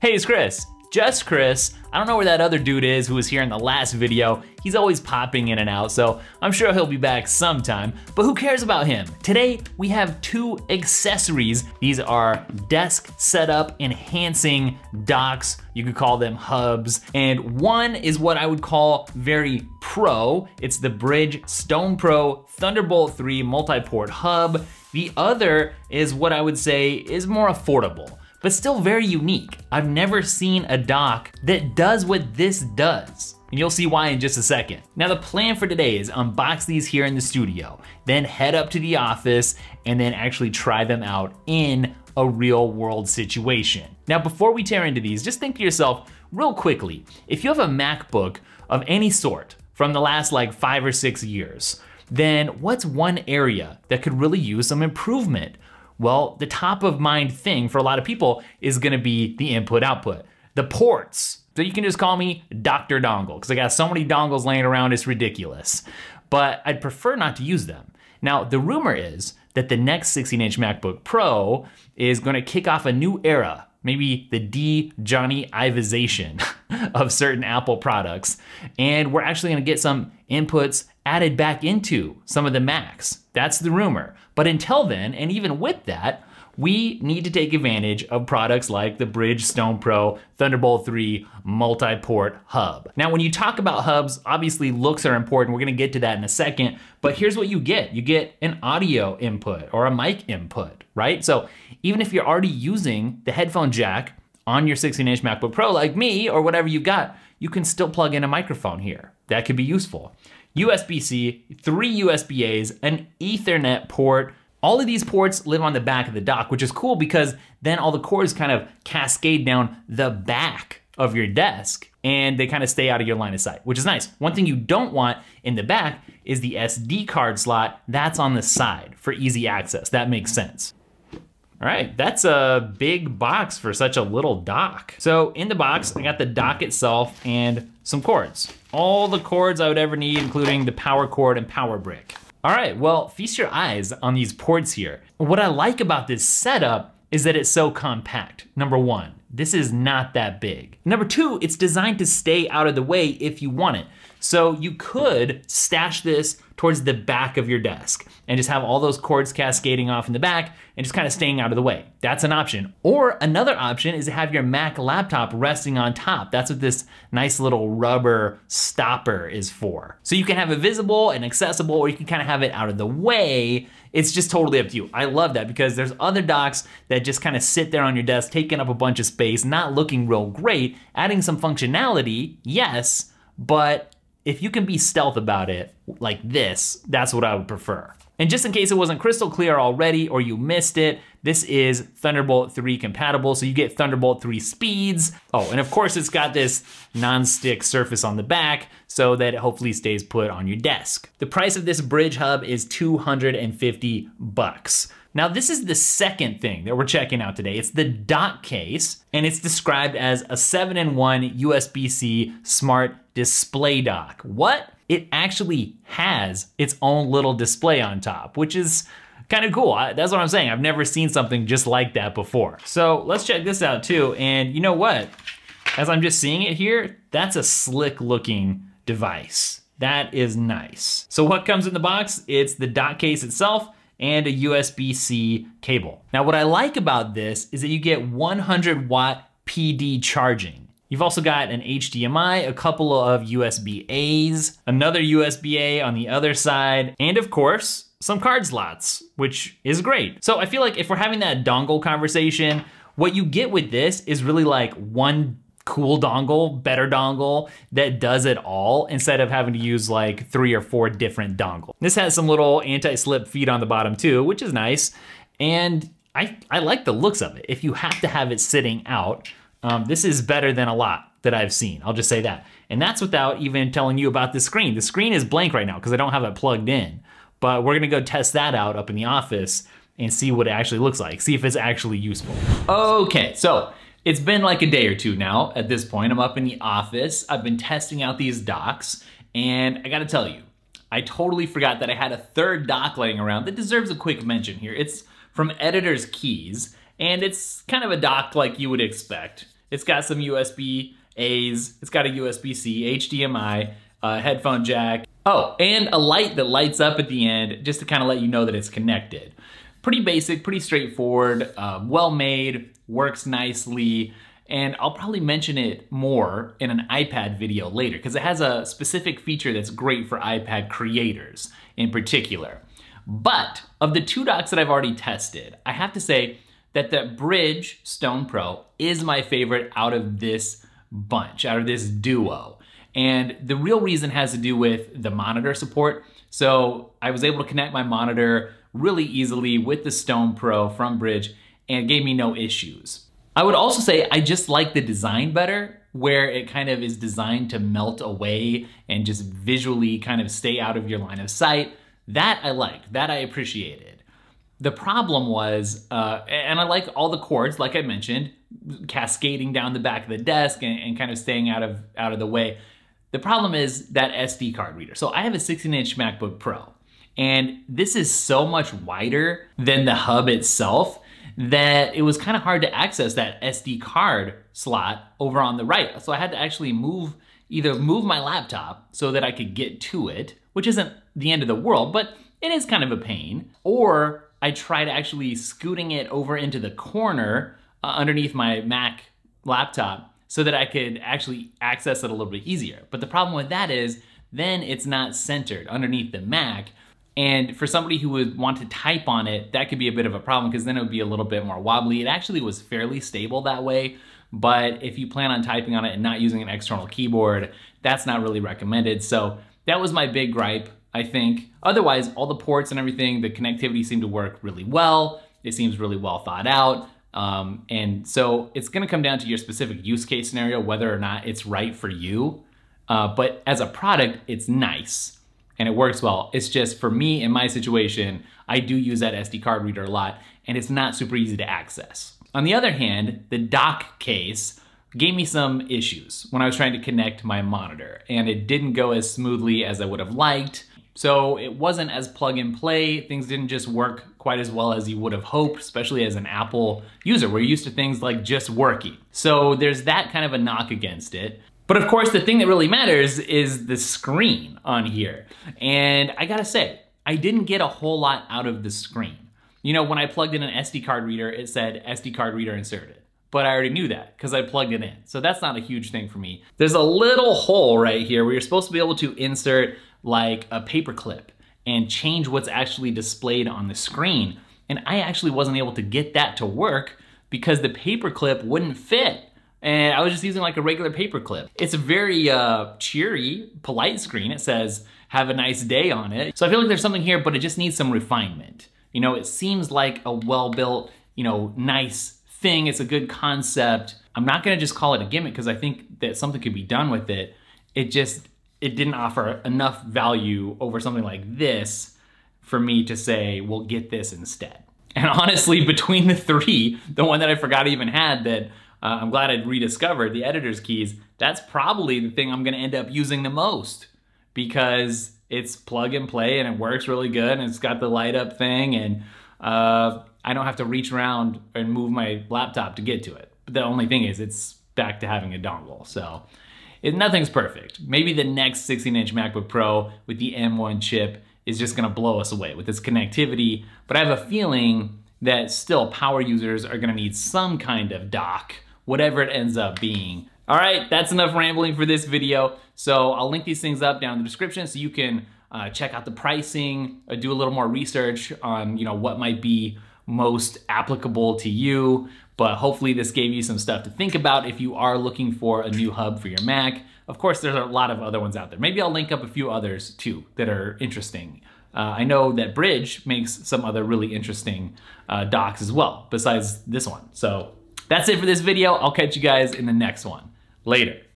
Hey, it's Chris. Just Chris. I don't know where that other dude is who was here in the last video. He's always popping in and out, so I'm sure he'll be back sometime, but who cares about him? Today, we have two accessories. These are desk setup enhancing docks. You could call them hubs. And one is what I would call very pro. It's the Brydge Stone Pro Thunderbolt 3 multi-port hub. The other is what I would say is more affordable but still very unique. I've never seen a dock that does what this does. And you'll see why in just a second. Now the plan for today is unbox these here in the studio, then head up to the office and then actually try them out in a real world situation. Now before we tear into these, just think to yourself real quickly, if you have a MacBook of any sort from the last like five or six years, then what's one area that could really use some improvement? Well, the top of mind thing for a lot of people is gonna be the input output, the ports. So you can just call me Dr. Dongle, because I got so many dongles laying around, it's ridiculous. But I'd prefer not to use them. Now, the rumor is that the next 16 inch MacBook Pro is gonna kick off a new era, maybe the D Jony Ivization of certain Apple products. And we're actually gonna get some inputs added back into some of the Macs. That's the rumor. But until then, and even with that, we need to take advantage of products like the Brydge Stone Pro Thunderbolt 3 multi-port hub. Now, when you talk about hubs, obviously looks are important. We're gonna get to that in a second, but here's what you get. You get an audio input or a mic input, right? So even if you're already using the headphone jack on your 16 inch MacBook Pro like me or whatever you got, you can still plug in a microphone here. That could be useful. USB-C, three USB-As, an ethernet port, all of these ports live on the back of the dock, which is cool because then all the cords kind of cascade down the back of your desk and they kind of stay out of your line of sight, which is nice. One thing you don't want in the back is the SD card slot. That's on the side for easy access. That makes sense. All right, that's a big box for such a little dock. So in the box, I got the dock itself and some cords. All the cords I would ever need, including the power cord and power brick. All right, well, feast your eyes on these ports here. What I like about this setup is that it's so compact, number one. This is not that big. Number two, it's designed to stay out of the way if you want it. So you could stash this towards the back of your desk and just have all those cords cascading off in the back and just kind of staying out of the way. That's an option. Or another option is to have your Mac laptop resting on top. That's what this nice little rubber stopper is for. So you can have it visible and accessible or you can kind of have it out of the way. It's just totally up to you. I love that because there's other docks that just kind of sit there on your desk, taking up a bunch of space, not looking real great, adding some functionality, yes, but if you can be stealth about it like this, that's what I would prefer. And just in case it wasn't crystal clear already or you missed it, this is Thunderbolt 3 compatible, so you get Thunderbolt 3 speeds. Oh, and of course it's got this non-stick surface on the back so that it hopefully stays put on your desk. The price of this Brydge hub is 250 bucks. Now this is the second thing that we're checking out today. It's the Dockcase, and it's described as a 7-in-1 USB-C smart display dock. What? It actually has its own little display on top, which is kind of cool. I, that's what I'm saying. I've never seen something just like that before. So let's check this out too. And you know what? As I'm just seeing it here, that's a slick looking device. That is nice. So what comes in the box? It's the Dockcase itself, and a USB-C cable. Now what I like about this is that you get 100 watt PD charging. You've also got an HDMI, a couple of USB-As, another USB-A on the other side, and of course, some card slots, which is great. So I feel like if we're having that dongle conversation, what you get with this is really like one cool dongle, better dongle that does it all instead of having to use like three or four different dongles. This has some little anti-slip feet on the bottom too, which is nice. And I, I like the looks of it. If you have to have it sitting out, um, this is better than a lot that I've seen. I'll just say that. And that's without even telling you about the screen. The screen is blank right now because I don't have it plugged in. But we're gonna go test that out up in the office and see what it actually looks like, see if it's actually useful. Okay, so it's been like a day or two now at this point. I'm up in the office. I've been testing out these docks and I gotta tell you, I totally forgot that I had a third dock laying around that deserves a quick mention here. It's from Editor's Keys and it's kind of a dock like you would expect. It's got some USB A's, it's got a USB-C, HDMI, uh, headphone jack. Oh, and a light that lights up at the end just to kind of let you know that it's connected. Pretty basic, pretty straightforward, uh, well made, works nicely, and I'll probably mention it more in an iPad video later because it has a specific feature that's great for iPad creators in particular. But of the two docks that I've already tested, I have to say that the Brydge Stone Pro is my favorite out of this bunch, out of this duo. And the real reason has to do with the monitor support. So I was able to connect my monitor really easily with the Stone Pro from Brydge and gave me no issues. I would also say I just like the design better where it kind of is designed to melt away and just visually kind of stay out of your line of sight. That I like, that I appreciated. The problem was, uh, and I like all the cords, like I mentioned, cascading down the back of the desk and, and kind of staying out of, out of the way. The problem is that SD card reader. So I have a 16 inch MacBook Pro and this is so much wider than the hub itself that it was kind of hard to access that SD card slot over on the right. So I had to actually move, either move my laptop so that I could get to it, which isn't the end of the world, but it is kind of a pain, or I tried actually scooting it over into the corner uh, underneath my Mac laptop so that I could actually access it a little bit easier. But the problem with that is then it's not centered underneath the Mac. And for somebody who would want to type on it, that could be a bit of a problem because then it would be a little bit more wobbly. It actually was fairly stable that way, but if you plan on typing on it and not using an external keyboard, that's not really recommended. So that was my big gripe, I think. Otherwise, all the ports and everything, the connectivity seemed to work really well. It seems really well thought out. Um, and so it's gonna come down to your specific use case scenario, whether or not it's right for you. Uh, but as a product, it's nice and it works well. It's just for me in my situation, I do use that SD card reader a lot and it's not super easy to access. On the other hand, the Dockcase gave me some issues when I was trying to connect my monitor and it didn't go as smoothly as I would have liked. So it wasn't as plug and play. Things didn't just work quite as well as you would have hoped, especially as an Apple user. We're used to things like just working. So there's that kind of a knock against it. But of course, the thing that really matters is the screen on here. And I gotta say, I didn't get a whole lot out of the screen. You know, when I plugged in an SD card reader, it said SD card reader inserted but I already knew that because I plugged it in. So that's not a huge thing for me. There's a little hole right here where you're supposed to be able to insert like a paperclip and change what's actually displayed on the screen. And I actually wasn't able to get that to work because the paperclip wouldn't fit. And I was just using like a regular paperclip. It's a very uh, cheery, polite screen. It says, have a nice day on it. So I feel like there's something here, but it just needs some refinement. You know, it seems like a well-built, you know, nice thing. It's a good concept. I'm not gonna just call it a gimmick because I think that something could be done with it. It just, it didn't offer enough value over something like this for me to say, we'll get this instead. And honestly, between the three, the one that I forgot I even had that uh, I'm glad I rediscovered, the editor's keys, that's probably the thing I'm gonna end up using the most because it's plug and play and it works really good and it's got the light up thing and uh, I don't have to reach around and move my laptop to get to it. But the only thing is it's back to having a dongle. So nothing's perfect. Maybe the next 16 inch MacBook Pro with the M1 chip is just gonna blow us away with its connectivity. But I have a feeling that still power users are gonna need some kind of dock, whatever it ends up being. All right, that's enough rambling for this video. So I'll link these things up down in the description so you can uh, check out the pricing, uh, do a little more research on you know what might be most applicable to you. But hopefully this gave you some stuff to think about if you are looking for a new hub for your Mac. Of course, there's a lot of other ones out there. Maybe I'll link up a few others too that are interesting. Uh, I know that Brydge makes some other really interesting uh, docks as well, besides this one. So that's it for this video. I'll catch you guys in the next one. Later.